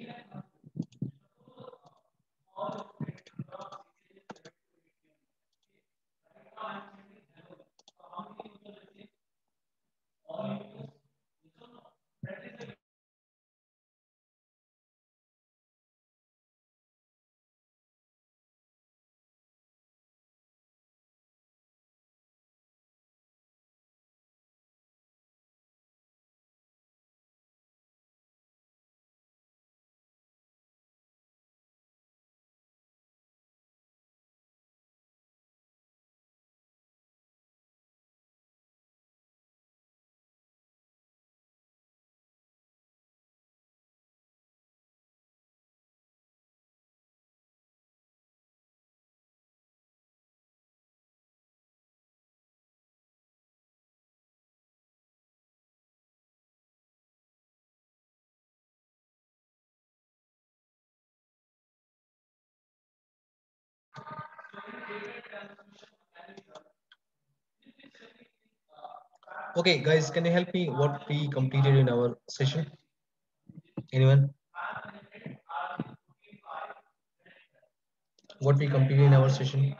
Yeah. Okay, guys, can you help me what we completed in our session? Anyone? What we completed in our session?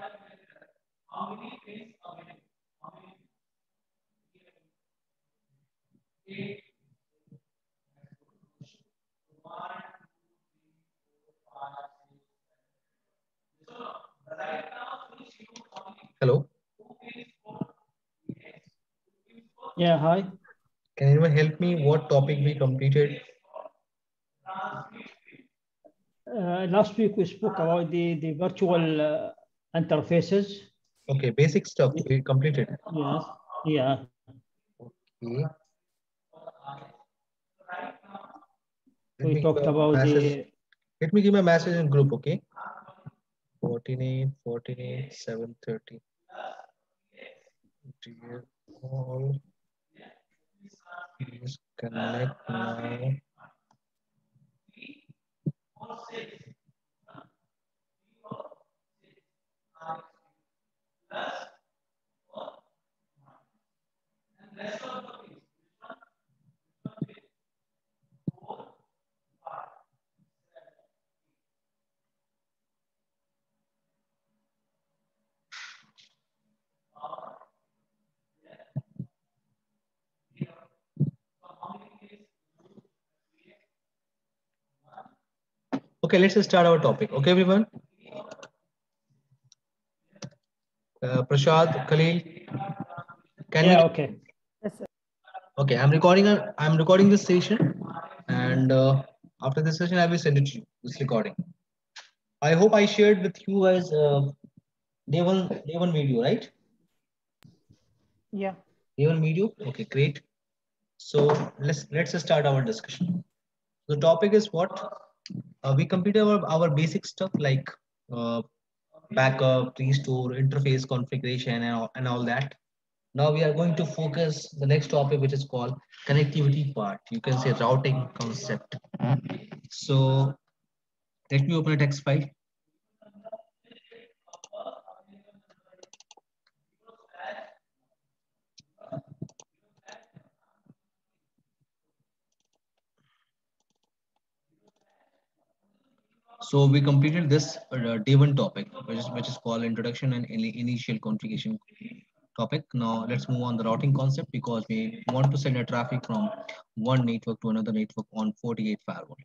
Hello? Yeah, hi. Can anyone help me what topic we completed? Uh, last week we spoke about the, the virtual uh, interfaces. Okay, basic stuff we completed. Yes. Yeah. Okay. Let We talked about message- the Let me give my message in group, okay? 48, 48, 730. Dear all, please connect now. Okay, let's start our topic. Okay, everyone. Uh, Prashad, Khalil, can yeah, we? okay. Okay, I'm recording. A, I'm recording this session, and uh, after this session, I will send it to you. This recording. I hope I shared with you guys uh, day one, day one video, right? Yeah. Day one video. Okay, great. So let's let's start our discussion. The topic is what uh, we completed our, our basic stuff like uh, backup, restore, interface configuration, and all, and all that. Now we are going to focus the next topic, which is called connectivity part. You can say routing concept. So let me open a text file. So we completed this uh, day one topic, which is which is called introduction and ini- initial configuration topic. Now let's move on the routing concept because we want to send a traffic from one network to another network on FortiGate firewall.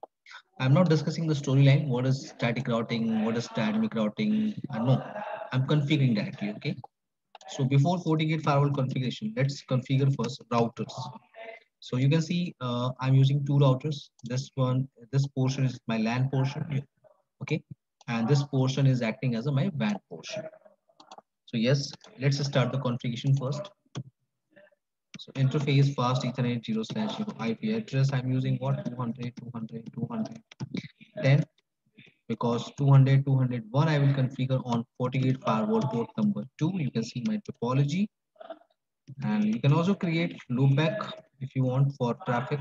I'm not discussing the storyline. What is static routing? What is dynamic routing? Uh, no, I'm configuring directly. Okay. So before FortiGate firewall configuration, let's configure first routers. So you can see uh, I'm using two routers. This one, this portion is my LAN portion okay? And this uh-huh. portion is acting as a my WAN portion. So yes let's start the configuration first. So interface fast ethernet 0 slash 0 ip address. I'm using what? 200 200 200 10 because 200 201 i will configure on FortiGate firewall port number 2 you can see my topology. And you can also create loopback if you want for traffic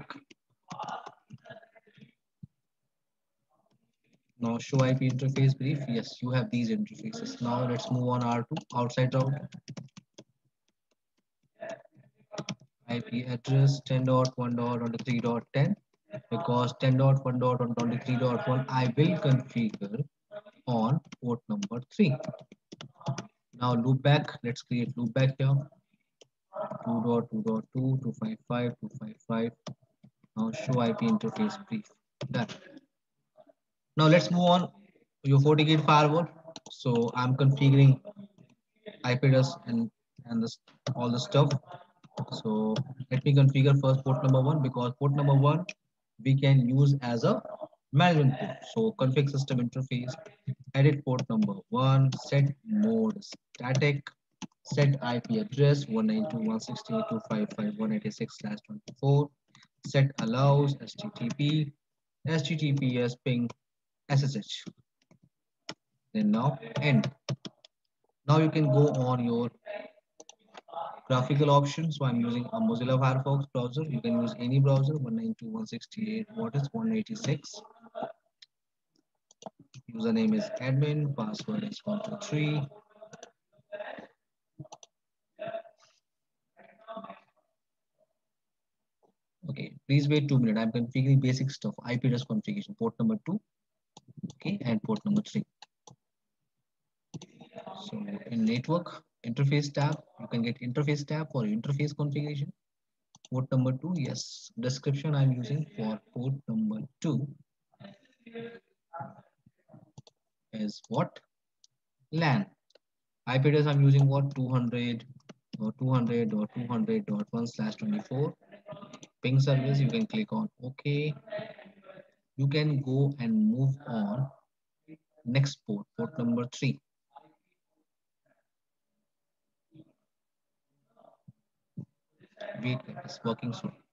Now show IP interface brief. Yes, you have these interfaces. Now let's move on R2 outside route. IP address 10.1.3.10. because 10.1.123.1 I will configure on port number 3. Now loop back, let's create loop back here. 2.2.2, 255, 255. Now show IP interface brief. Done. Now let's move on your FortiGate firewall. So I'm configuring IP address and, and this, all the stuff. So let me configure first port number one because port number one we can use as a management port. So config system interface, edit port number one, set mode static, set IP address 192.168.255.186/24, set allows HTTP, HTTPS ping SSH. Then now end. Now you can go on your graphical options. So I'm using a Mozilla Firefox browser. You can use any browser, 192.168, what is 186. Username is admin, password is 123. Okay, please wait two minutes. I'm configuring basic stuff, IP address configuration, port number two, okay, and port number three. So in network interface tab, you can get interface tab for interface configuration. Port number two, yes. Description I'm using for port number two is what? LAN. IP address I'm using what? 200 or 200 or 200.1 slash 24. Ping service, you can click on OK. You can go and move on next port, port number three. Wait, it's working soon.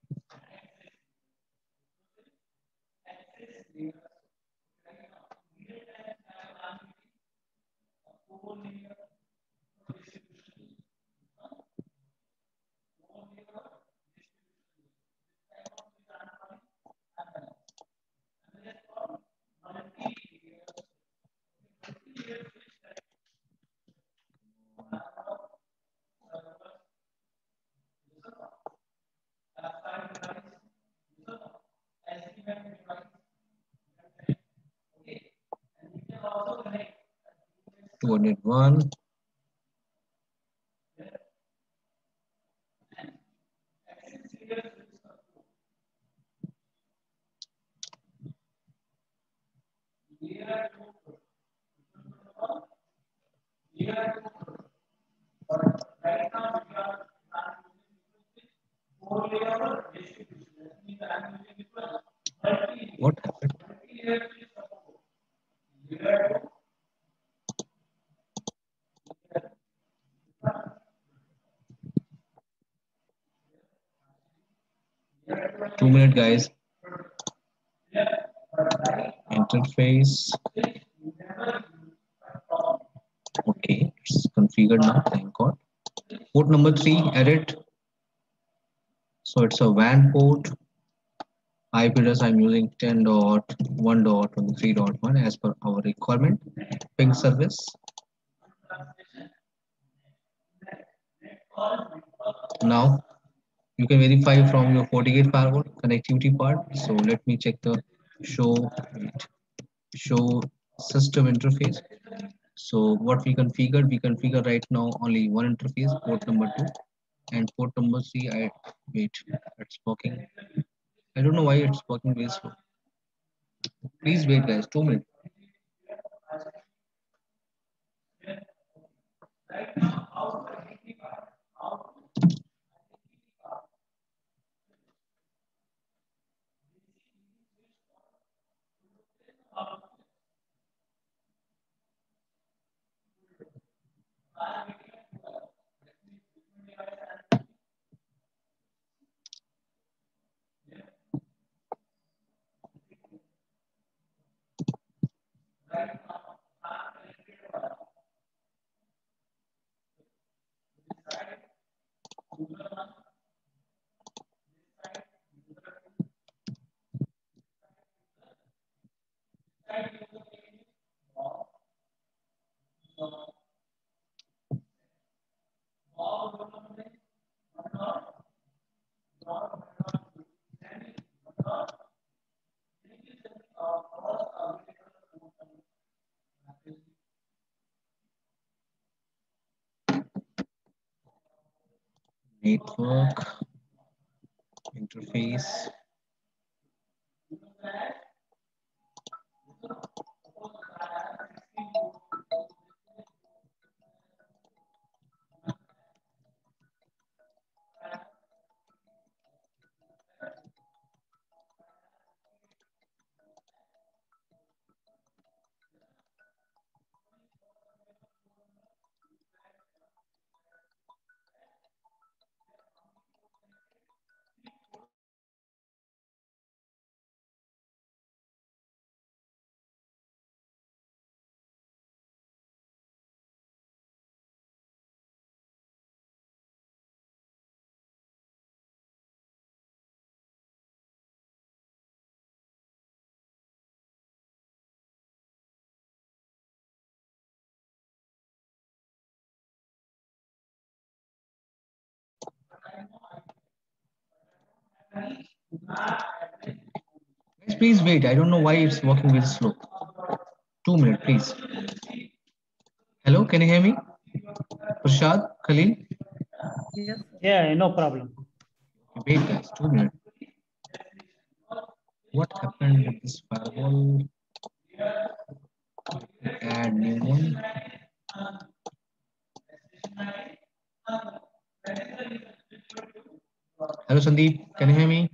201 Guys. Interface. Okay, it's configured now, thank God. Port number three, edit. So it's a WAN port. IP address I'm using 10.1.3.1 as per our requirement. Ping service. Now you can verify from your FortiGate firewall connectivity part. So let me check the show, show system interface. So what we configured, we configure right now only one interface, port number two and port number three. I wait, it's working. I don't know why it's working. Please wait guys, two minutes. Network interface Guys, please wait. I don't know why it's working very slow. Two minutes, please. Hello, can you hear me? Prashad, Khalil? Yes. Yeah, no problem. Wait, guys, two minutes. What happened with this firewall? Add new one. Hello, Sandeep. Can you hear me?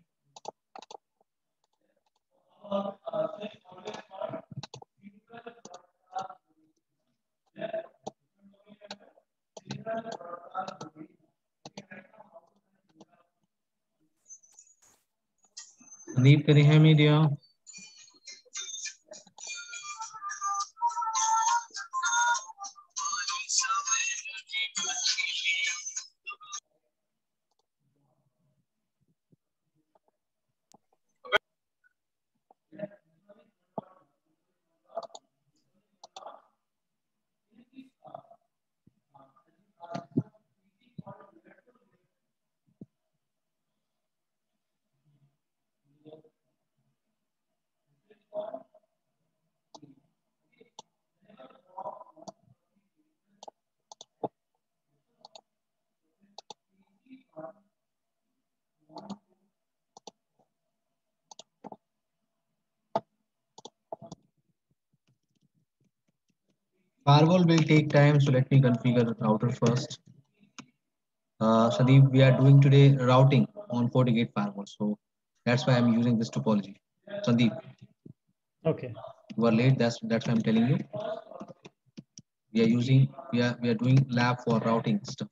Sandeep, can you hear me, dear? Firewall will take time, so let me configure the router first. Uh, Sandeep, we are doing today routing on FortiGate firewall, so that's why I'm using this topology. Sandeep, Okay. you are late. That's that's why I'm telling you. We are using we are we are doing lab for routing stuff.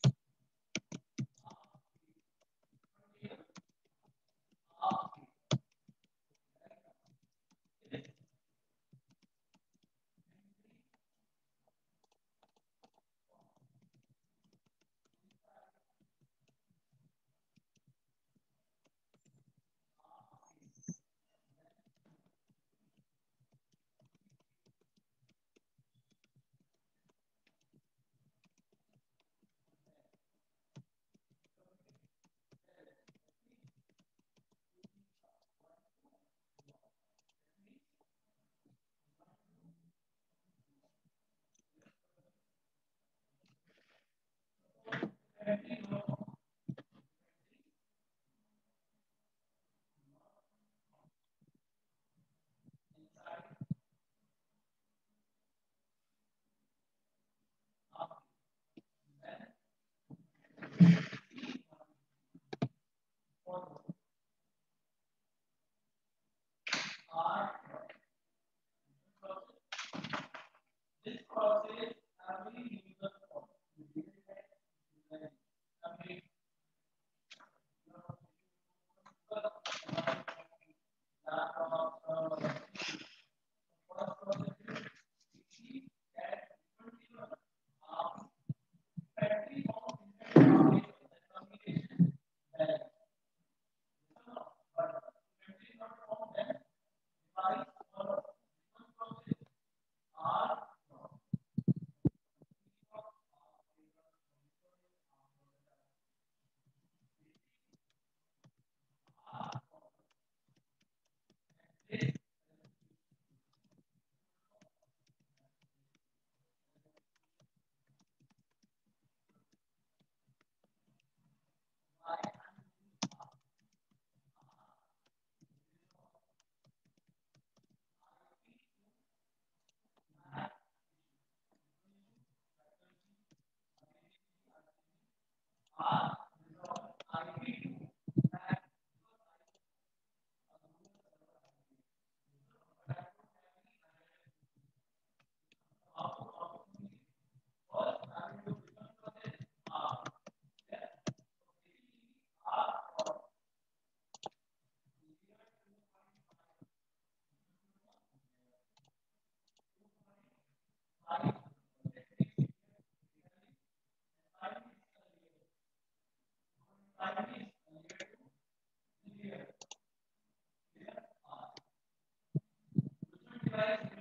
Uh,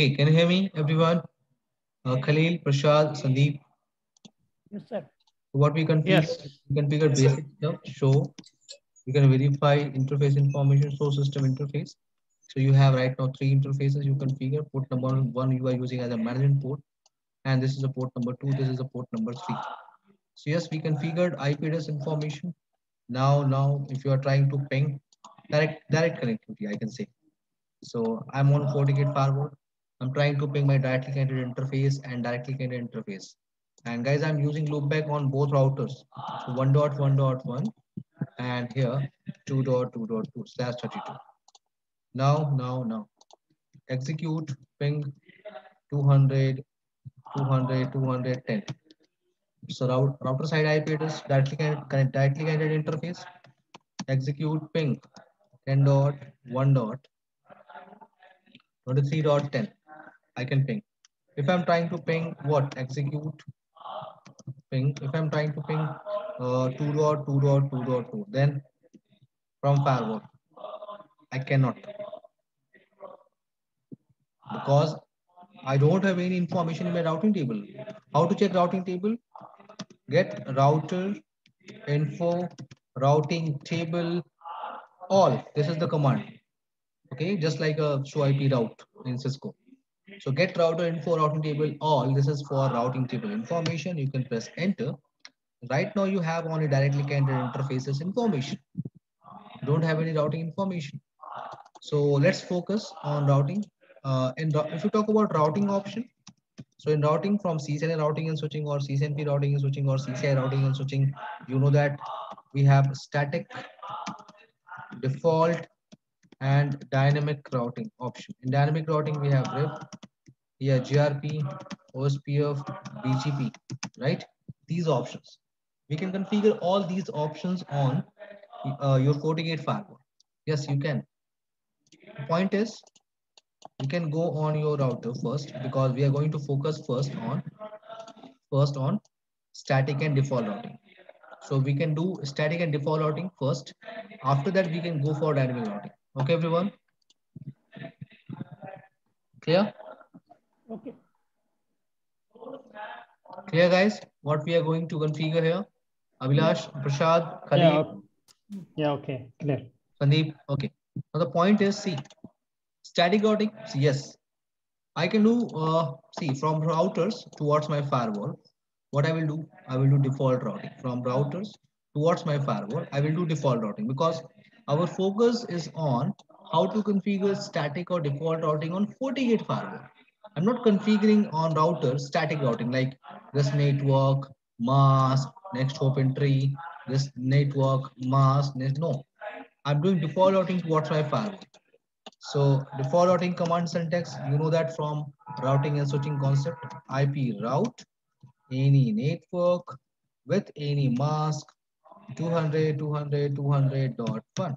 Okay, can you hear me, everyone? Uh, Khalil, Prashad, Sandeep. Yes, sir. What we configure, Yes. we configure basic stuff, show. You can verify interface information, show system interface. So you have right now three interfaces you configure. Port number one you are using as a management port. And this is a port number two, this is a port number three. So yes, we configured IP address information. Now, now, if you are trying to ping direct direct connectivity, I can say. So I'm on FortiGate firewall. I'm trying to ping my directly connected interface and directly connected interface. And guys, I'm using loopback on both routers. So ah. 1.1.1 and here 2.2.2 slash 32. Now, now, now. Execute ping 200, 200, 210. So route, router side IP address directly connect, directly connected interface. Execute ping 10 dot 1 I can ping. If I'm trying to ping what? Execute ping. If I'm trying to ping uh, 2 dot 2 dot 2 dot 2, then from firewall, I cannot because I don't have any information in my routing table. How to check routing table? Get router info routing table all. This is the command. Okay, just like a show IP route in Cisco. So get router info routing table all. This is for routing table information. You can press enter. Right now you have only directly connected interfaces information. Don't have any routing information. So let's focus on routing. Uh, and if you talk about routing option, so in routing from CCNA routing and switching or CCNP routing and switching or CCIE routing and switching, you know that we have static, default, and dynamic routing option. In dynamic routing, we have RIP, EIGRP, OSPF, BGP, right? These options. We can configure all these options on uh, your FortiGate firewall. Yes, you can. The point is, you can go on your router first because we are going to focus first on first on static and default routing. So we can do static and default routing first. After that, we can go for dynamic routing. Okay, everyone? Clear? Okay. Clear, guys? What we are going to configure here? Abhilash, Prashad, Khalid, Yeah. okay. Yeah. Okay. Clear. Sandeep. Okay. Now the point is, see, static routing. Yes, I can do. Uh, see, from routers towards my firewall, what I will do, I will do default routing. From routers towards my firewall, I will do default routing because our focus is on how to configure static or default routing on FortiGate firewall. I'm not configuring on router static routing like this network, mask, next open tree, this network, mask, next, no. I'm doing default routing towards my firewall. So default routing command syntax, you know that from routing and switching concept, IP route, any network with any mask, 200, 200, 200 dot one.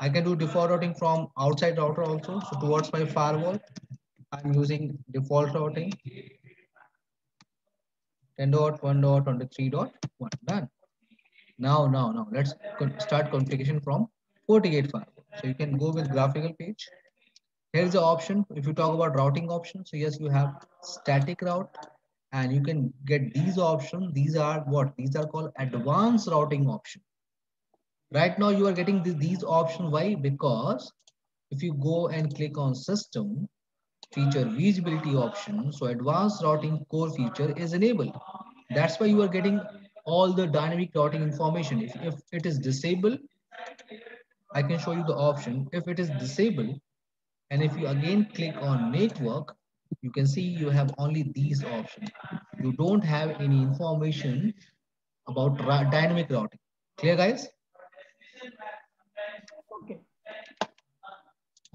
I can do default routing from outside router also. So towards my firewall, I'm using default routing 10 dot 1 dot 23 dot 1 done. Now, now, now let's start configuration from FortiGate firewall. So you can go with graphical page. Here's the option. If you talk about routing option, so yes, you have static route and you can get these options. These are what? These are called advanced routing option. Right now you are getting the, these options. Why? Because if you go and click on system, feature visibility option, so advanced routing core feature is enabled. That's why you are getting all the dynamic routing information. If, if it is disabled, I can show you the option. If it is disabled, and if you again click on network, you can see you have only these options. You don't have any information about dynamic routing. Clear guys? Okay.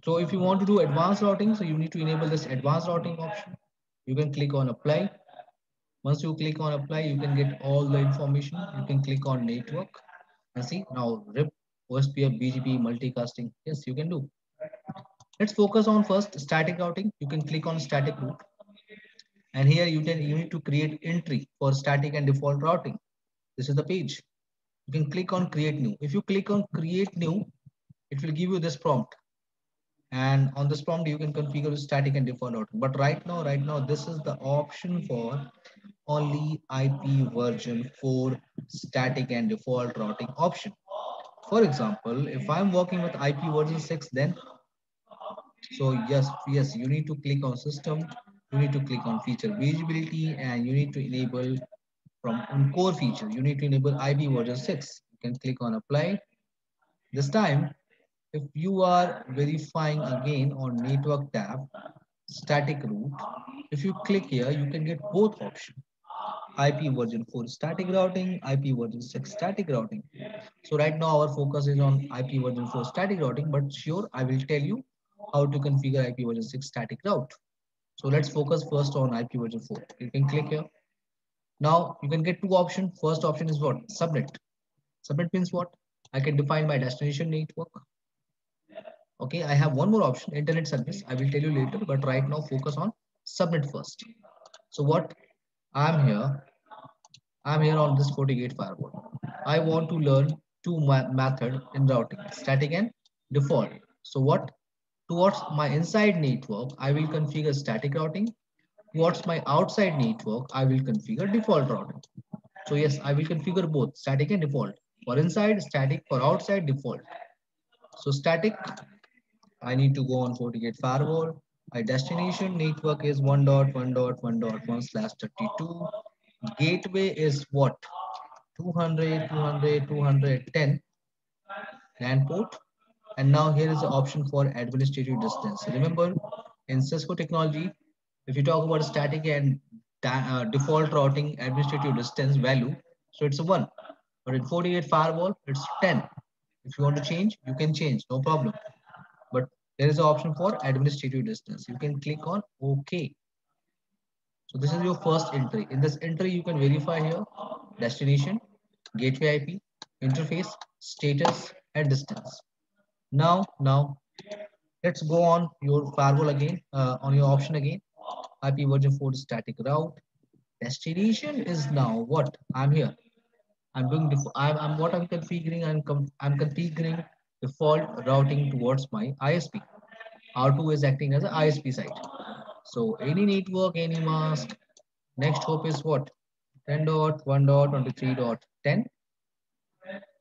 So if you want to do advanced routing, so you need to enable this advanced routing option. You can click on apply. Once you click on apply, you can get all the information. You can click on network and see now RIP, OSPF, BGP, multicasting. Yes, you can do. Let's focus on first static routing. You can click on static route. And here you can you need to create entry for static and default routing. This is the page. You can click on create new. If you click on create new, it will give you this prompt and on this prompt you can configure static and default routing but right now right now this is the option for only ip version 4 static and default routing option for example if i'm working with ip version 6 then so yes yes you need to click on system you need to click on feature visibility and you need to enable from core feature you need to enable ip version 6 you can click on apply this time if you are verifying again on network tab, static route, if you click here, you can get both options. IP version 4 static routing, IP version 6 static routing. So right now our focus is on IP version 4 static routing, but sure, I will tell you how to configure IP version 6 static route. So let's focus first on IP version 4. You can click here. Now you can get two options. First option is what? Subnet. Subnet means what? I can define my destination network Okay, I have one more option, internet service. I will tell you later, but right now focus on subnet first. So what I'm here, I'm here on this FortiGate firewall. I want to learn two method in routing, static and default. So what towards my inside network, I will configure static routing. Towards my outside network, I will configure default routing. So yes, I will configure both static and default. For inside, static, for outside, default. So static, I need to go on FortiGate firewall. My destination network is 1.1.1.1 slash 32. Gateway is what? 200, 200, 210 LAN port. And now here is the option for administrative distance. Remember, in Cisco technology, if you talk about static and uh, default routing administrative distance value, so it's a one. But in FortiGate firewall, it's 10. If you want to change, you can change, no problem But there is an option for administrative distance. You can click on OK. So this is your first entry. In this entry, you can verify here destination, gateway IP, interface, status, and distance. Now, now, let's go on your firewall again, uh, on your option again. IP version 4 static route. Destination is now what? I'm here. I'm doing, I'm, I'm what I'm configuring. I'm, I'm configuring default routing towards my ISP. R2 is acting as an ISP site. So any network, any mask, next hop is what? 10.1.23.10.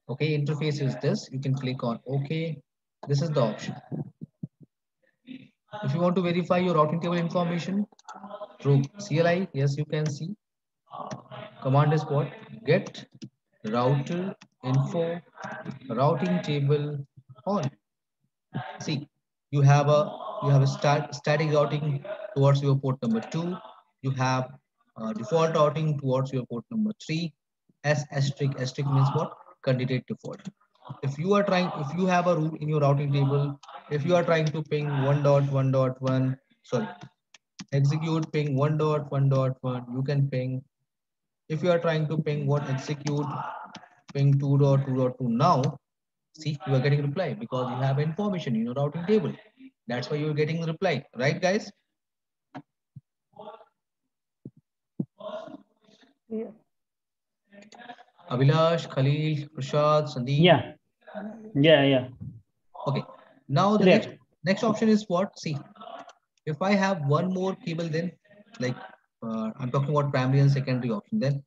Okay, interface is this. You can click on OK. This is the option. If you want to verify your routing table information through CLI, yes, you can see. Command is what? Get router info routing table on. See, you have a you have a stat, static routing towards your port number two. You have uh, default routing towards your port number three. S asterisk asterisk means what? Candidate default. If you are trying, if you have a rule in your routing table, if you are trying to ping 1.1.1, sorry, execute ping 1.1.1, you can ping. If you are trying to ping what execute ping 2.2.2 now, see you are getting reply because you have information in your routing table. That's why you're getting the reply, right guys? Yeah. Abhilash, Khalil, Prashad, Sandeep. Yeah. Yeah, yeah. Okay. Now the next, next option is what? See, if I have one more cable then like uh, I'm talking about primary and secondary option. Then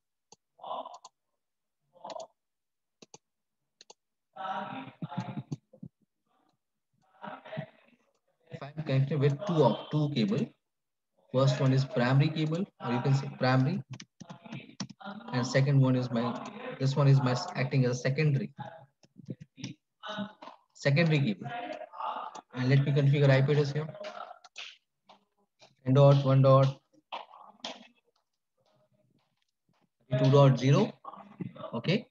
if I'm connected with two of two cable, first one is primary cable, or you can say primary, and second one is my this one is my acting as a secondary secondary cable. And uh, let me configure IP address here. 10 dot 1 dot 2.0 dot zero. okay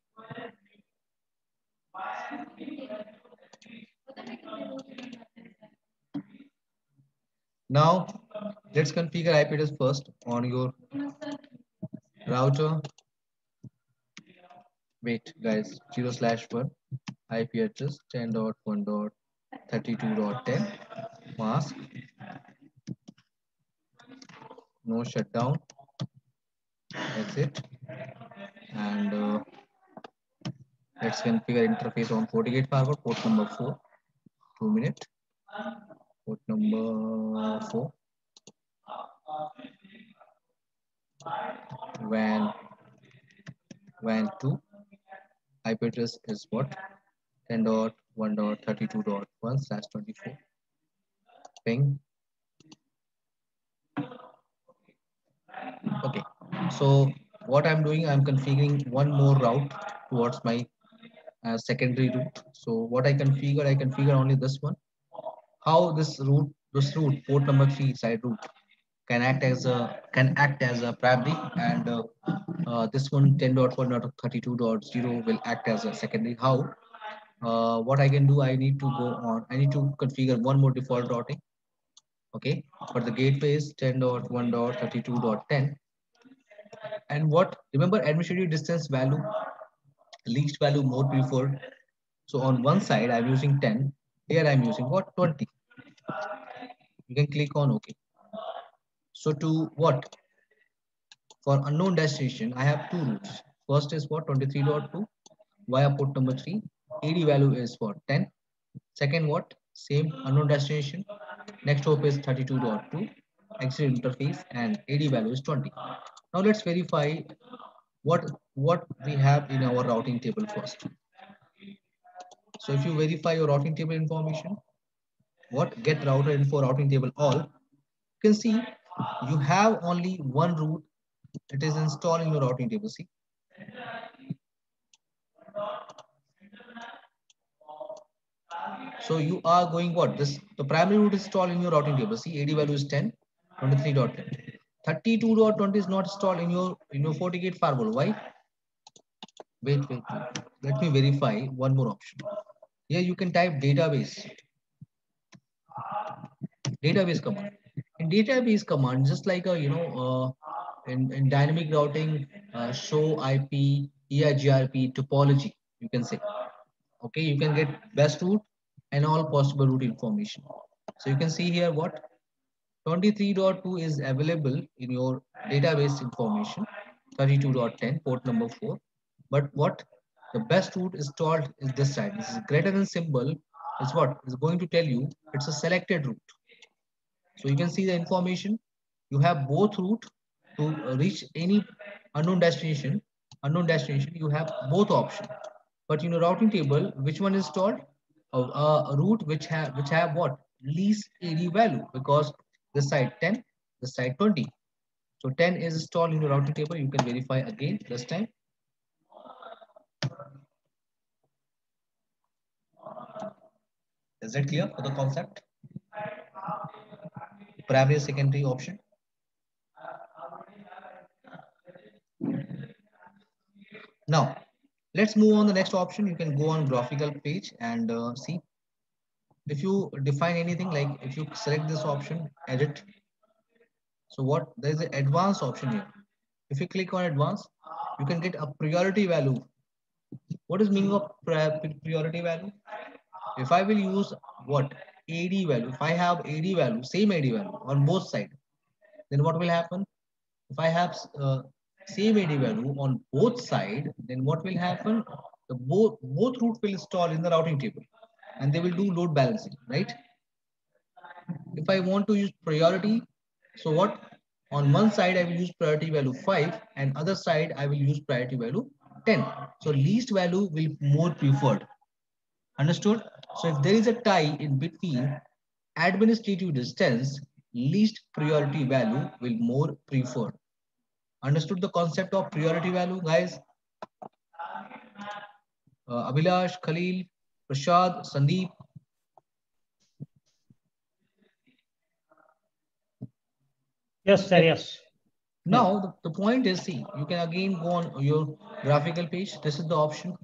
now let's configure IP address first on your router wait guys. 0 slash 1 IP address 10.1.32.10 mask. No shutdown. Exit and uh, let's configure interface on FortiGate firewall port number 4 2 minute. Port number 4 WAN WAN 2 IP address is what? 10.1.32.1 slash 24 ping. Okay so what i'm doing i'm configuring one more route towards my uh, secondary route. So what i configure i configure only this one. How this route this route port number three side route can act as a can act as a primary and uh, uh, this one 10.1.32.0 will act as a secondary. How? Uh, what i can do i need to go on i need to configure one more default routing okay? But the gateway is 10.1.32.10 and what remember administrative distance value least value more preferred? So on one side i'm using 10 here i'm using what? 20 you can click on ok so to what? For unknown destination i have two routes. First is what 23.2 via port number 3 ad value is for 10 second what? Same unknown destination. Next hop is 32.2 exit interface and ad value is 20 now let's verify what what we have in our routing table first. So if you verify your routing table information what? Get router info routing table all. You can see you have only one route it is installed in your routing table. See? So you are going what? This the primary route is installed in your routing table. See ad value is 10 23.10 32.20 is not installed in your in your FortiGate firewall. Why? Wait wait, wait. let me verify one more option. Here you can type database. Database command in database command just like a you know uh, in, in dynamic routing uh, show ip eigrp topology you can say. Okay you can get best route and all possible route information. So you can see here what? 23.2 is available in your database information 32.10 port number 4 but what? The best route installed is this side. This is greater than symbol is what? Is going to tell you it's a selected route so you can see the information. You have both route to reach any unknown destination. Unknown destination you have both option. But in a routing table which one is stored? A, a route which have which have what? Least ad value because the side 10 the side 20 so 10 is stored in the routing table. You can verify again this time. Is that clear for the concept primary secondary option? Now let's move on the next option. You can go on graphical page and uh, see. If you define anything like if you select this option edit. So what there is an advanced option here. If you click on advanced you can get a priority value. What is meaning of priority value? If i will use what ad value. If i have ad value same ad value on both side then what will happen? If i have uh, same ad value on both side then what will happen? The both both route will install in the routing table and they will do load balancing right? If i want to use priority so what? On one side, I will use priority value 5 and other side, I will use priority value 10. So least value will more preferred. Understood? So if there is a tie in between administrative distance, least priority value will more preferred. Understood the concept of priority value, guys? Uh, Abhilash, Khalil, Prashad, Sandeep. Yes, sir. Yes. Now the, the point is, see, you can again go on your graphical page. This is the option.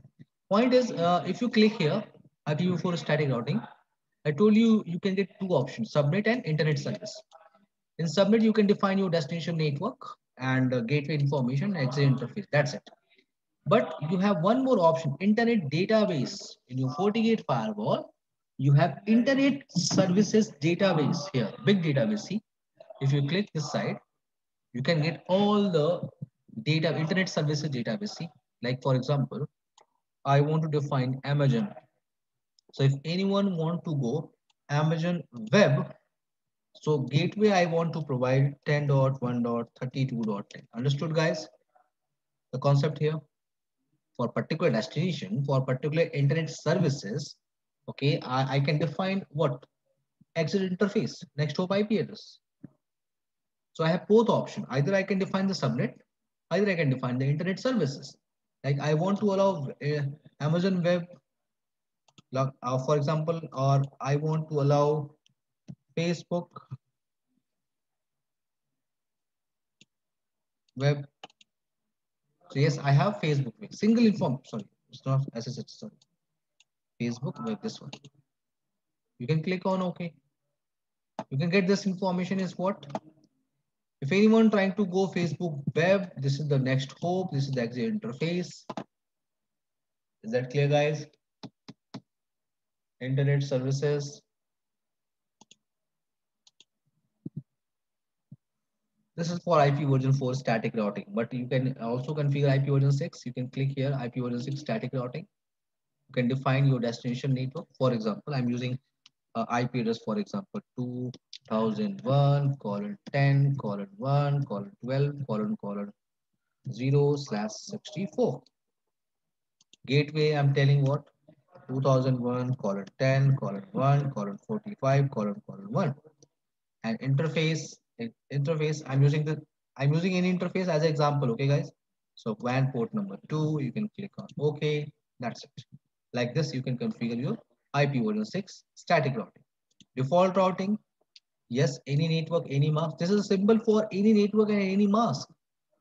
Point is, uh, if you click here, IPv4 static routing, I told you you can get two options, subnet and internet service. In subnet, you can define your destination network and uh, gateway information, exit interface. That's it. But you have one more option, internet database in your FortiGate firewall. You have internet services database here, big database. See, if you click this side, you can get all the data, internet services database. See, like for example, I want to define Amazon. So if anyone want to go Amazon web, so gateway I want to provide 10.1.32.10. Understood guys? The concept here for particular destination, for particular internet services, okay, I, I can define what? Exit interface, next hop IP address. So I have both option. Either I can define the subnet, either I can define the internet services. Like I want to allow uh, Amazon web, uh, for example, or I want to allow Facebook web. So yes, I have Facebook web. Single inform, sorry, it's not SSH, sorry. Facebook web, this one. You can click on OK. You can get this information is what? If anyone trying to go Facebook web, this is the next hop. This is the exit interface. Is that clear, guys? Internet services. This is for IP version 4 static routing, but you can also configure IP version 6. You can click here, IP version 6 static routing. You can define your destination network. For example, I'm using uh, IP address, for example, 2001 colon 10 colon 1 colon 12 colon colon 0 slash 64. Gateway, I'm telling what? 2001 colon 10 colon 1 colon 45 colon colon 1. And interface, interface, I'm using the, I'm using any interface as an example, okay guys? So WAN port number two, you can click on okay, that's it. Like this, you can configure your IP version 6 static routing. Default routing, yes, any network, any mask. This is a symbol for any network and any mask.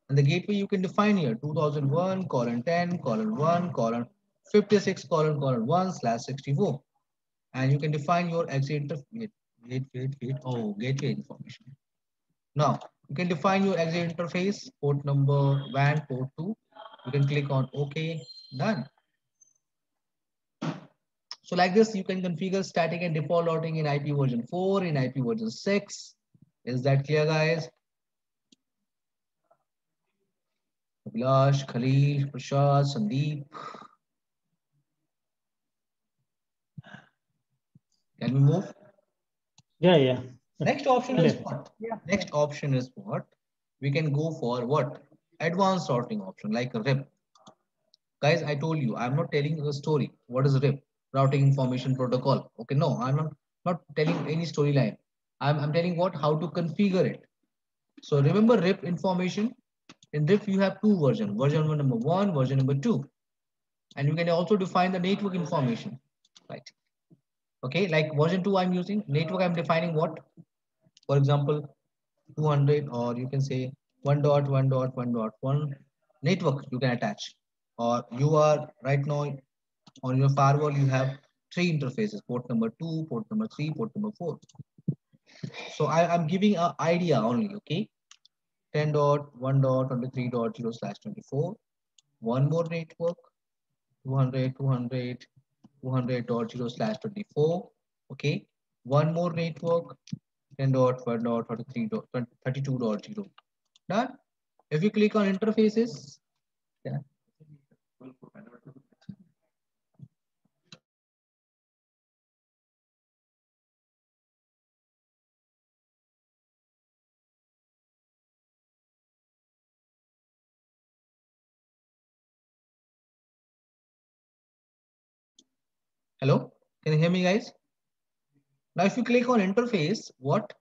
And the gateway you can define here 2001 colon 10 colon 1 colon 56 colon colon 1 slash 64. And you can define your exit interface. Wait, wait, wait. Oh, gateway information. Now, you can define your exit interface, port number, WAN, port 2. You can click on OK, done. So like this, you can configure static and default routing in IP version 4, in IP version 6. Is that clear, guys? Abhilash, Khalil, Prashad, Sandeep. Can we move? Yeah, yeah. Next option is what? Yeah. Next option is what? We can go for what? Advanced sorting option like RIP. Guys, I told you, I'm not telling a story. What is RIP? Routing Information Protocol. Okay, no, I'm not, not telling any storyline. I'm, I'm telling what, how to configure it. So remember RIP information. In RIP, you have two versions, version number one, version number two. And you can also define the network information, right? Okay, like version two I'm using, network I'm defining what? For example, 200 or you can say 1 dot 1 dot 1 dot 1 network you can attach. Or you are right now on your firewall, you have three interfaces, port number two, port number three, port number four. So I, I'm giving an idea only, okay? 10 dot 1 dot 23 dot 0 slash 24. One more network, 200, 200, 200 dot 0 slash 24. Okay. One more network, 10 dot 1 dot 43 dot 32 dot 0. Done. If you click on interfaces, yeah. Hello, can you hear me guys? Now, if you click on interface, what?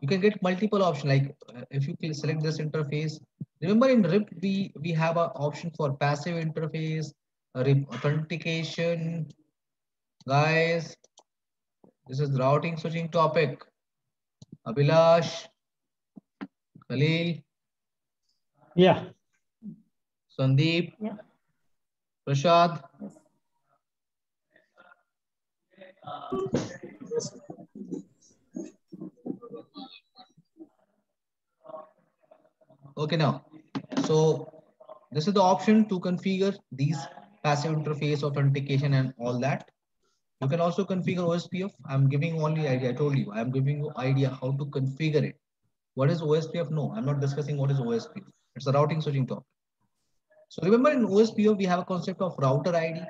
You can get multiple options. Like uh, if you select this interface, remember in RIP, we, we have an option for passive interface, RIP authentication. Guys, this is routing switching topic. Abhilash, Khalil. Yeah. Sandeep. Yeah. Prashad. Okay, now, so this is the option to configure these passive interface authentication and all that. You can also configure OSPF. I'm giving only idea. I told you, I'm giving you idea how to configure it. What is OSPF? No, I'm not discussing what is OSPF. It's a routing switching topic. So remember in OSPF, we have a concept of router ID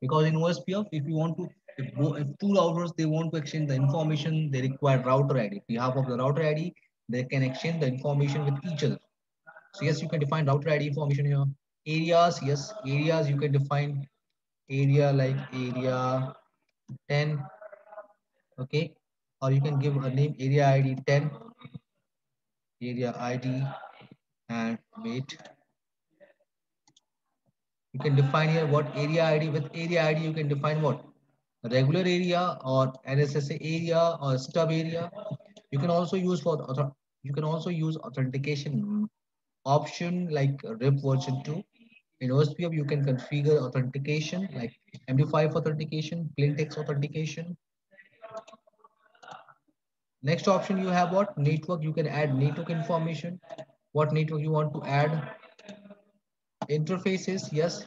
because in OSPF, if you want to, if, if two routers, they want to exchange the information, they require router ID. Behalf of the router ID, they can exchange the information with each other. So yes, you can define router ID information here. Areas, yes, areas you can define area like area 10, okay? Or you can give a name area ID 10, area ID and wait. You can define here what area ID with area ID you can define what regular area or NSSA area or stub area. You can also use for you can also use authentication option like RIP version 2. In OSPF, you can configure authentication like MD5 authentication, plain text authentication. Next option you have what? Network, you can add network information. What network you want to add? Interfaces, yes.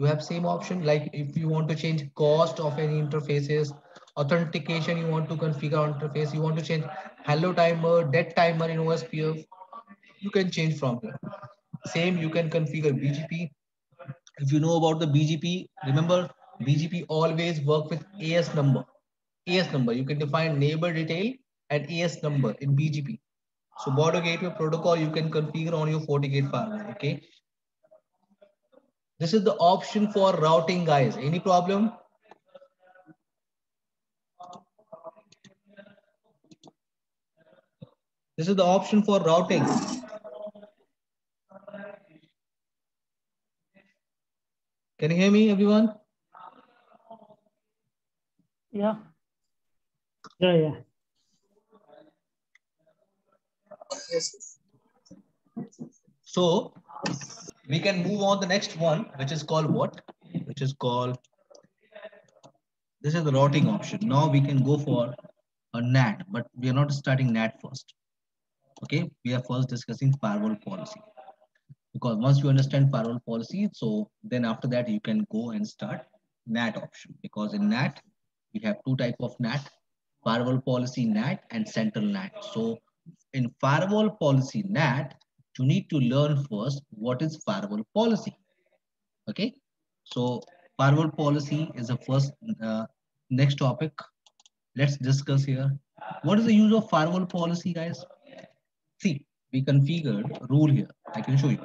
You have same option like if you want to change cost of any interfaces, authentication, you want to configure interface, you want to change hello timer, dead timer in OSPF, you can change from here. Same, you can configure BGP. If you know about the BGP, remember BGP always work with AS number. AS number, you can define neighbor detail and AS number in BGP. So border gateway protocol, you can configure on your FortiGate firewall, okay? This is the option for routing, guys. Any problem? This is the option for routing. Can you hear me, everyone? Yeah. Yeah, yeah. Yes. So we can move on the next one, which is called what? Which is called, this is the routing option. Now we can go for a NAT, but we are not starting NAT first. Okay, we are first discussing firewall policy. Because once you understand firewall policy, so then after that you can go and start NAT option. Because in NAT, we have two type of NAT, firewall policy NAT and central NAT. So in firewall policy NAT, you need to learn first what is firewall policy. Okay, so firewall policy is the first uh, next topic. Let's discuss here. What is the use of firewall policy, guys? See, we configured rule here. I can show you.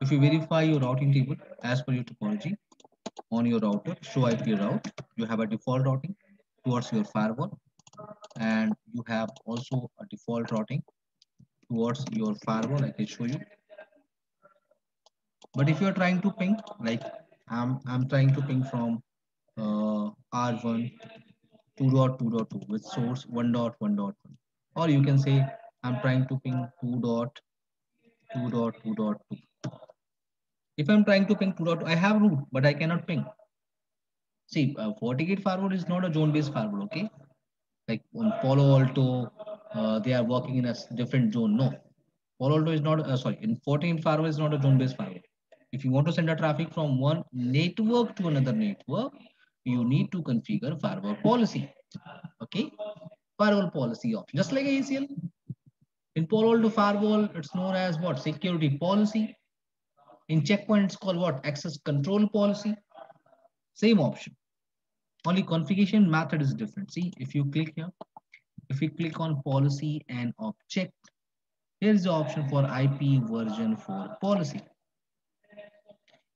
If you verify your routing table as per your topology on your router, show IP route, you have a default routing towards your firewall, and you have also a default routing towards your firewall. I can show you. But if you are trying to ping, like I'm, I'm trying to ping from uh, R1 2.2.2 with source 1.1.1, or you can say I'm trying to ping 2.2.2.2. If I'm trying to ping 2.2, I have route, but I cannot ping. See, uh, FortiGate firewall is not a zone-based firewall, okay? Like on Palo Alto, uh, they are working in a different zone. No, Palo is not, uh, sorry, in FortiGate firewall is not a zone-based firewall. If you want to send a traffic from one network to another network, you need to configure firewall policy. Okay, firewall policy option, just like ACL. In Palo Alto firewall, it's known as what? Security policy. In Check Point, it's called what? Access control policy. Same option. Only configuration method is different. See, if you click here, if you click on policy and object, here's the option for IP version for policy.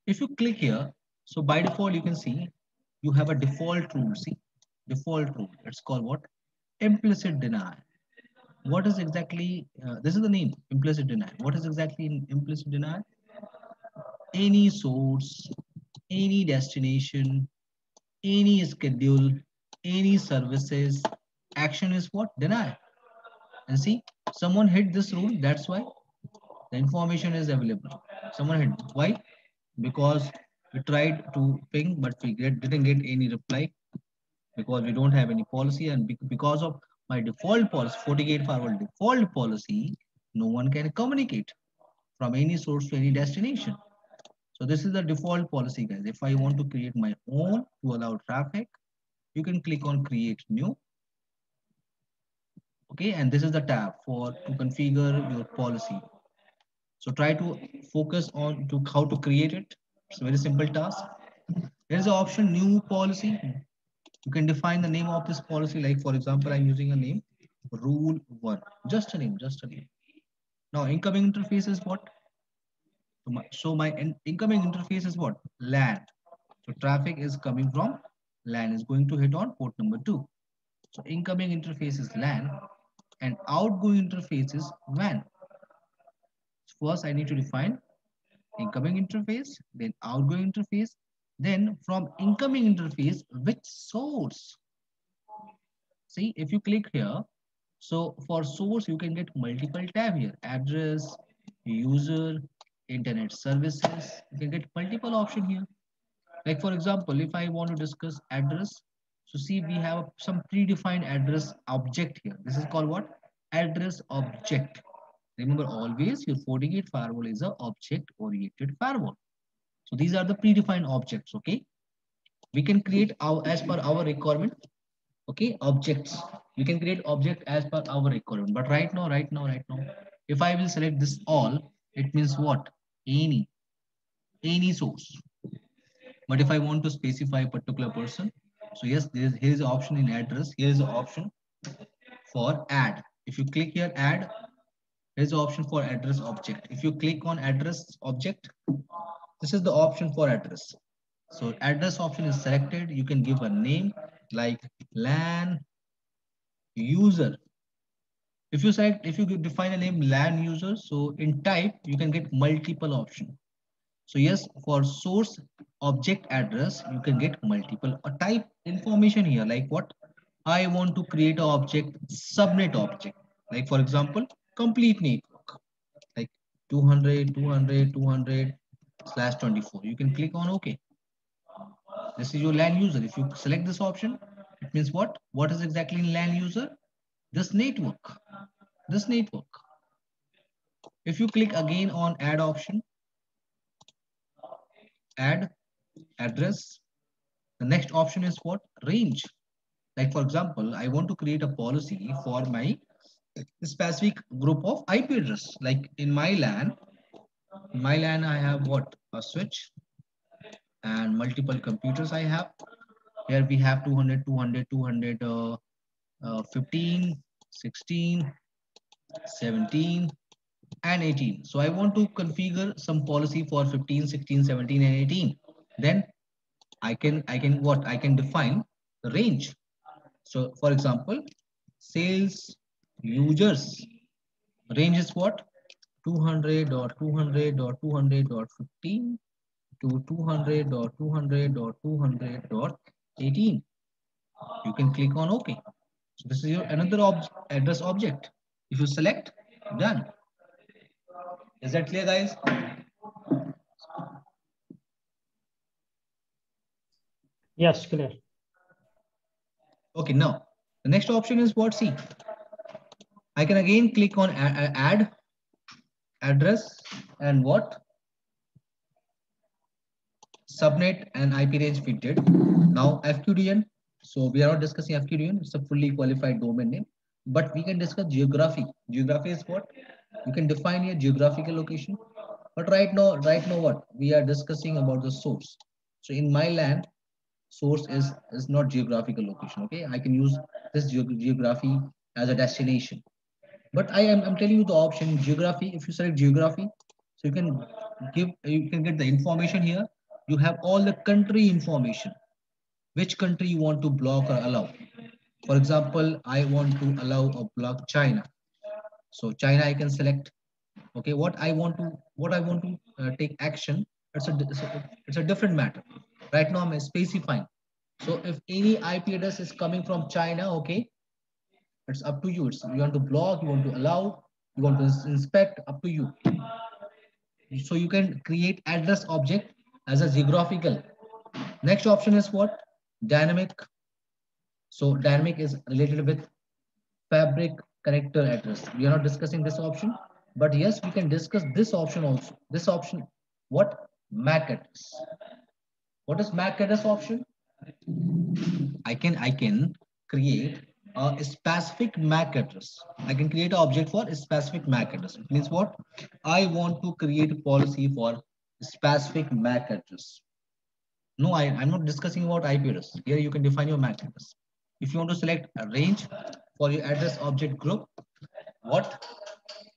If you click here, so by default, you can see you have a default rule. See, default rule. It's called what? Implicit denial. What is exactly, uh, this is the name, implicit denial. What is exactly in implicit denial? Any source, any destination, any schedule, any services, action is what? Deny. And see, someone hit this rule. That's why the information is available. Someone hit. Why? Because we tried to ping, but we get, didn't get any reply because we don't have any policy. And because of my default policy, FortiGate firewall default policy, no one can communicate from any source to any destination. So this is the default policy, guys. If I want to create my own to allow traffic, you can click on create new. Okay, and this is the tab for to configure your policy. So try to focus on to how to create it. It's a very simple task. There's an option new policy. You can define the name of this policy. Like for example, I'm using a name rule one, just a name, just a name. Now incoming interface is what? So my incoming interface is what? LAN. So traffic is coming from LAN is going to hit on port number two. So incoming interface is LAN and outgoing interface is. First, I need to define incoming interface, then outgoing interface, then from incoming interface, which source? See, if you click here, so for source, you can get multiple tab here, address, user, internet services. You can get multiple option here. Like for example, if I want to discuss address, so see we have some predefined address object here. This is called what? Address object. Remember always your FortiGate firewall is a object oriented firewall. So these are the predefined objects, okay? We can create our as per our requirement, okay? Objects. We can create object as per our requirement. But right now, right now, right now, if I will select this all, it means what? any, any source. But if I want to specify a particular person, so yes, there is here is an option in address. Here is an option for add. If you click here add, here's an option for address object. If you click on address object, this is the option for address. So address option is selected. You can give a name like LAN user if you select, if you define a name LAN user, so in type, you can get multiple option. So yes, for source object address, you can get multiple a type information here, like what? I want to create an object, subnet object. Like for example, complete network, like 200, 200, 200 slash 24. You can click on OK. This is your LAN user. If you select this option, it means what? What is exactly in LAN user? this network, this network. If you click again on add option, add address, the next option is what? Range. Like for example, I want to create a policy for my specific group of IP address. Like in my LAN, in my LAN, I have what? A switch and multiple computers I have. Here we have 200, 200, 200, uh, uh, 15, 16, 17, and 18. So I want to configure some policy for 15, 16, 17, and 18. Then I can, I can what? I can define the range. So for example, sales users range is what? 200 or 200 or 200 or 15 to 200 or 200 or 200 or 18. You can click on OK. So this is your another address object. If you select, done. Is that clear, guys? Yes, clear. Okay, now the next option is what? See, I can again click on add address and what? Subnet and IP range we did. Now FQDN so we are not discussing FQDN, it's a fully qualified domain name, but we can discuss geography. Geography is what? You can define your geographical location. But right now, right now what? We are discussing about the source. So in my LAN, source is, is not geographical location, okay? I can use this ge geography as a destination. But I am I'm telling you the option geography. If you select geography, so you can give you can get the information here. You have all the country information which country you want to block or allow. For example, I want to allow or block China. So China, I can select. Okay, what I want to what I want to uh, take action. It's a, it's a different matter. Right now, I'm specifying. So if any IP address is coming from China, okay, it's up to you. It's you want to block, you want to allow, you want to inspect, up to you. So you can create address object as a geographical. Next option is what? Dynamic. So dynamic is related with fabric connector address. We are not discussing this option, but yes, we can discuss this option also. This option, what? MAC address. What is MAC address option? I can I can create a specific MAC address. I can create an object for a specific MAC address. It means what? I want to create a policy for specific MAC address. No, I, I'm not discussing about IP address. Here you can define your MAC address. If you want to select a range for your address object group, what?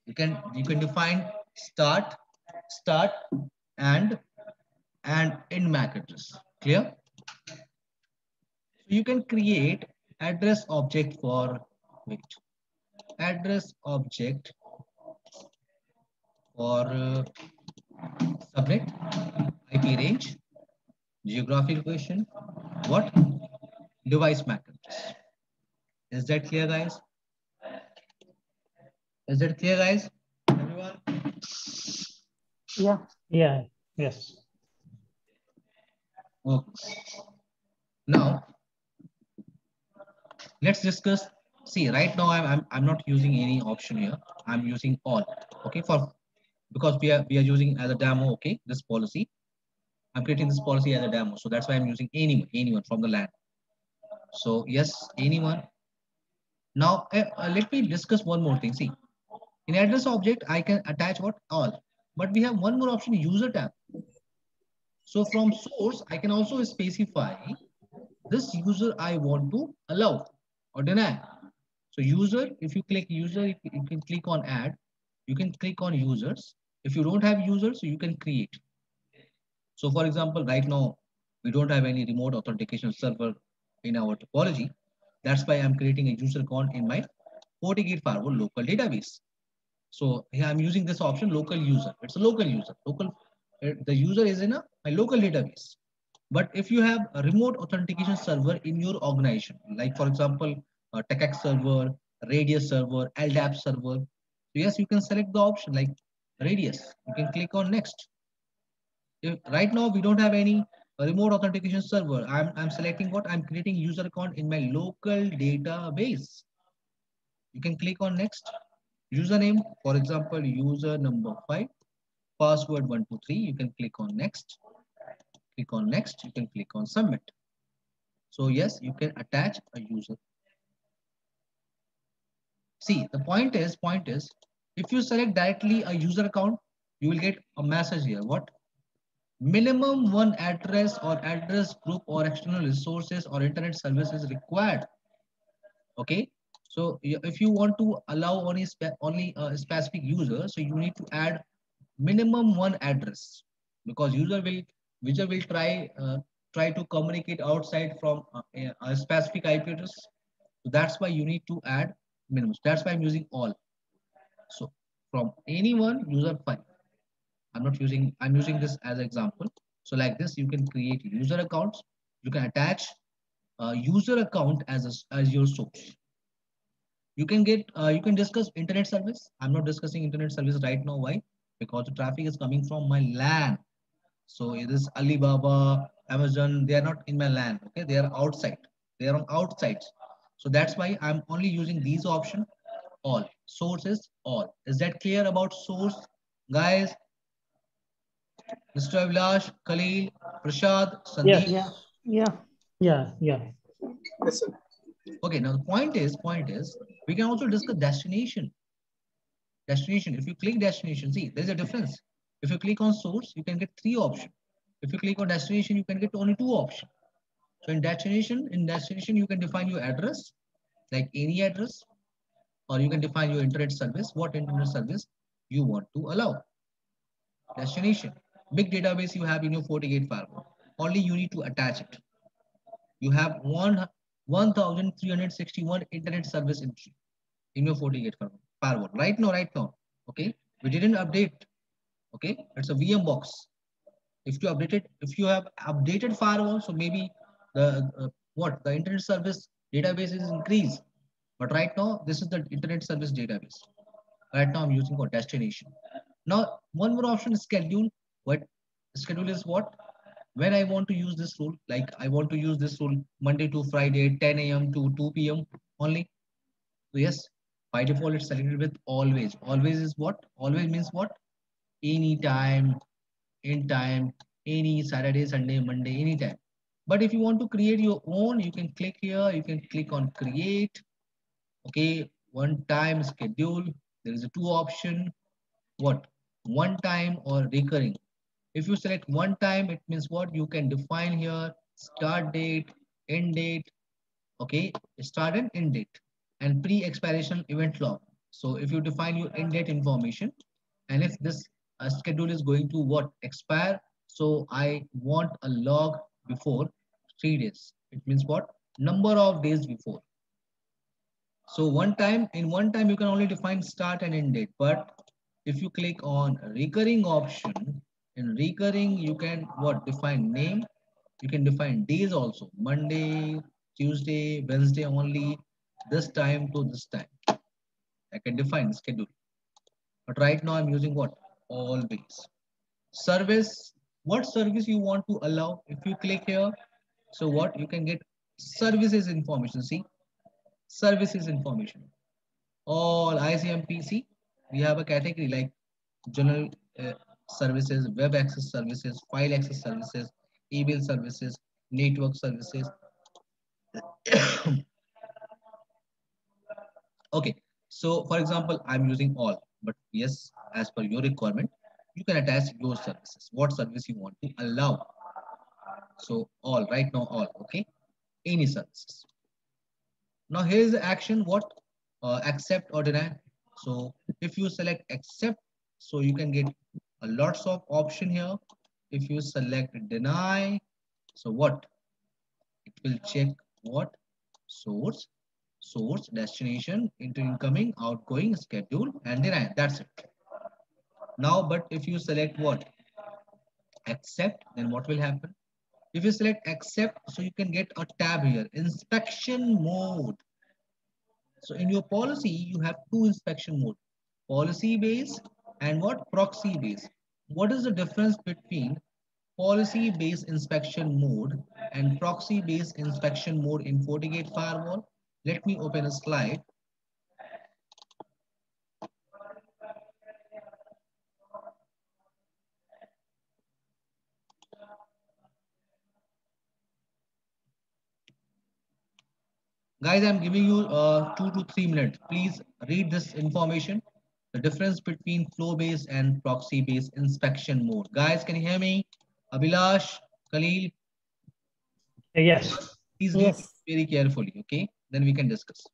You can you can define start, start, and and end MAC address. Clear? You can create address object for wait address object for uh, subnet IP range geographic location what? Device MAC address is that clear guys? Is that clear guys? Everyone? Yeah. Yeah. Yes. okay. Now let's discuss see right now I'm, I'm i'm not using any option here. I'm using all okay for because we are we are using as a demo okay this policy. I'm creating this policy as a demo so that's why i'm using anyone anyone from the LAN. So yes anyone now uh, uh, let me discuss one more thing see in address object i can attach what all but we have one more option user tab so from source i can also specify this user i want to allow or deny. So user, if you click user, you can click on add. You can click on users. If you don't have users, you can create. So for example, right now, we don't have any remote authentication server in our topology. That's why I'm creating a user account in my FortiGate firewall local database. So here I'm using this option local user. It's a local user. Local, uh, the user is in a my local database. But if you have a remote authentication server in your organization, like for example, a TACACS server, Radius server, LDAP server, so yes, you can select the option like Radius. You can click on next. If, right now, we don't have any remote authentication server. I'm, I'm selecting what I'm creating user account in my local database. You can click on next. Username, for example, user number five, password one, two, three. You can click on next click on next, you can click on submit. So yes, you can attach a user. See, the point is, point is, if you select directly a user account, you will get a message here. What? Minimum one address or address group or external resources or internet service is required. Okay. So if you want to allow only, only a specific user, so you need to add minimum one address because user will user will try uh, try to communicate outside from uh, a, a specific IP address. So that's why you need to add minimum. That's why I'm using all. So from anyone user file. I'm not using, I'm using this as an example. So like this, you can create user accounts. You can attach a user account as, a, as your source. You can get, uh, you can discuss internet service. I'm not discussing internet service right now. Why? Because the traffic is coming from my LAN. So it is Alibaba, Amazon, they are not in my LAN. Okay, they are outside. They are on outsides. So that's why I'm only using these option all. Sources all. Is that clear about source? Guys, Mr. Abhilash, Khalil, Prashad, Sandeep. Yeah. Yeah. Yeah. Yeah. Yes, sir. Okay, now the point is, point is, we can also discuss destination. Destination, if you click destination, see, there's a difference. If you click on source, you can get three options. If you click on destination, you can get only two options. So in destination, in destination, you can define your address, like any address, or you can define your internet service, what internet service you want to allow. Destination, big database you have in your FortiGate firewall. Only you need to attach it. you have one 1361 internet service entry in your FortiGate firewall right now, right now. Okay, we didn't update. Okay, it's a VM box. If you update it, if you have updated firewall, so maybe the uh, what the internet service database is increased. But right now, this is the internet service database. Right now, I'm using for destination. Now, one more option is schedule. What schedule is what? When I want to use this rule, like I want to use this rule Monday to Friday, 10 a.m. to 2 p.m. only. So yes, by default, it's selected with always. Always is what? Always means what? Anytime, in time, any Saturday, Sunday, Monday, anytime. But if you want to create your own, you can click here. You can click on create. Okay, one time schedule. There is a two option. What? One time or recurring. If you select one time, it means what? You can define here start date, end date. Okay, start and end date and pre-expiration event log. So if you define your end date information, and if this uh, schedule is going to what expire, so I want a log before three days. It means what? Number of days before. So one time, in one time, you can only define start and end date. But if you click on recurring option, in recurring, you can what? Define name. You can define days also. Monday, Tuesday, Wednesday only, this time to this time. I can define schedule. But right now I'm using what? Always. Service, what service you want to allow? If you click here, so what? You can get services information. See, services information. All ICMPC, we have a category like general uh, services, web access services, file access services, email services, network services. Okay, so for example, I'm using all, but yes, as per your requirement, you can attach your services, what service you want to allow. So all, right now all, okay, any services. Now here's the action, what? Uh, accept or deny. So if you select accept, so you can get lots of option here. If you select deny, so what? It will check what? Source source, destination, into incoming, outgoing, schedule, and deny. That's it. Now, but if you select what? Accept, then what will happen? If you select accept, so you can get a tab here, inspection mode. So in your policy, you have two inspection mode, policy base and what proxy base. What is the difference between policy based inspection mode and proxy based inspection mode in FortiGate firewall? Let me open a slide. Guys, I'm giving you uh, two to three minutes. Please read this information. The difference between flow-based and proxy-based inspection mode. Guys, can you hear me? Abhilash, Khalil? Yes. Please read yes. very carefully, okay? then we can discuss.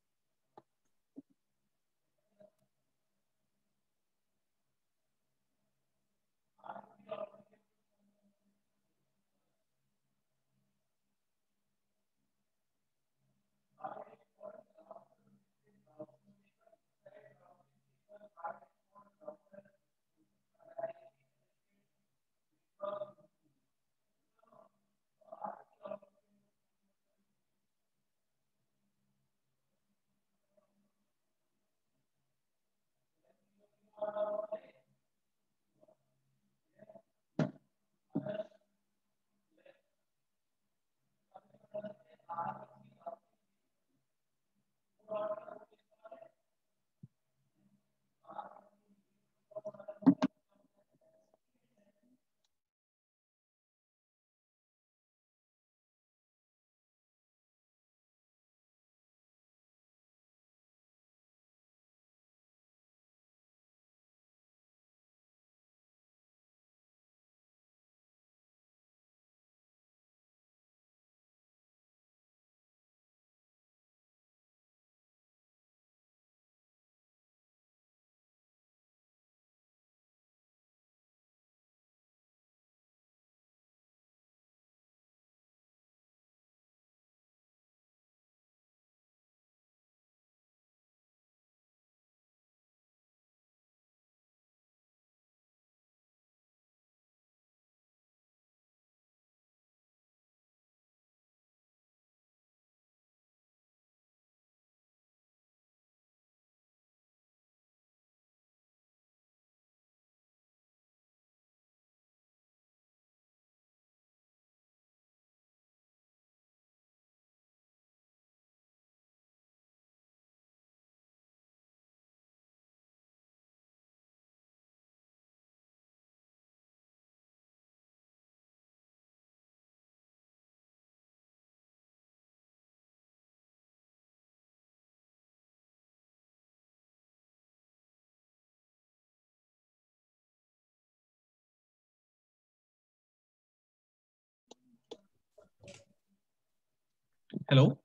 Hello.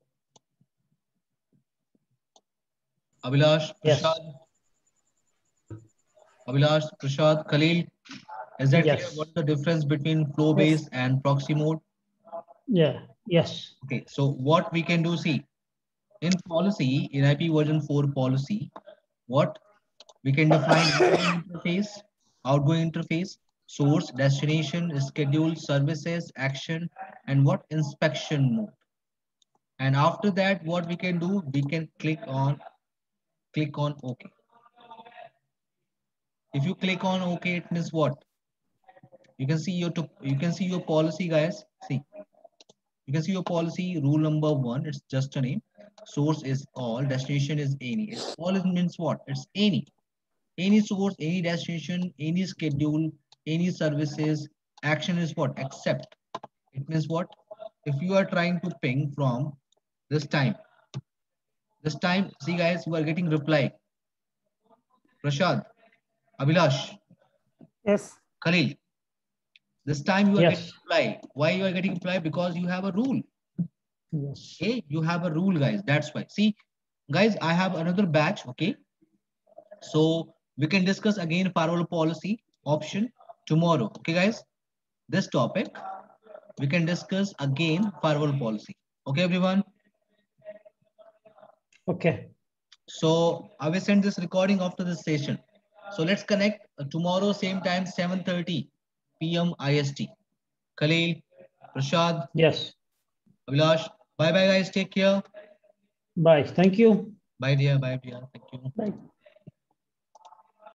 Abhilash, Yes. Prashad. Abhilash, Prashad, Khalil. Is that clear? Yes. What's the difference between flow-based and proxy mode? Yeah. Yes. Okay, so what we can do, see, in policy, in IP version 4 policy, what we can define interface, outgoing interface, source, destination, schedule, services, action, and what inspection mode. And after that, what we can do, we can click on, click on OK. If you click on OK, it means what? You can see your, you can see your policy, guys. See, you can see your policy rule number one. It's just a name. Source is all. Destination is any. It's all means what? It's any. Any source, any destination, any schedule, any services. Action is what? Accept. It means what? If you are trying to ping from this time, this time, see guys, we are getting reply. Prashad, Abhilash, Yes. Khalil. This time you are Yes. getting reply. Why you are getting reply? Because you have a rule. Yes. Okay, you have a rule, guys. That's why. See, guys, I have another batch. Okay, so we can discuss again firewall policy option tomorrow. Okay, guys, this topic we can discuss again firewall policy. Okay, everyone. Okay. So I will send this recording after this session. So let's connect uh, tomorrow, same time, 7:30 p.m. IST. Khalil, Prashad, Yes. Abhilash. Bye bye, guys. Take care. Bye. Thank you. Bye, dear. Bye, dear. Thank you. Bye.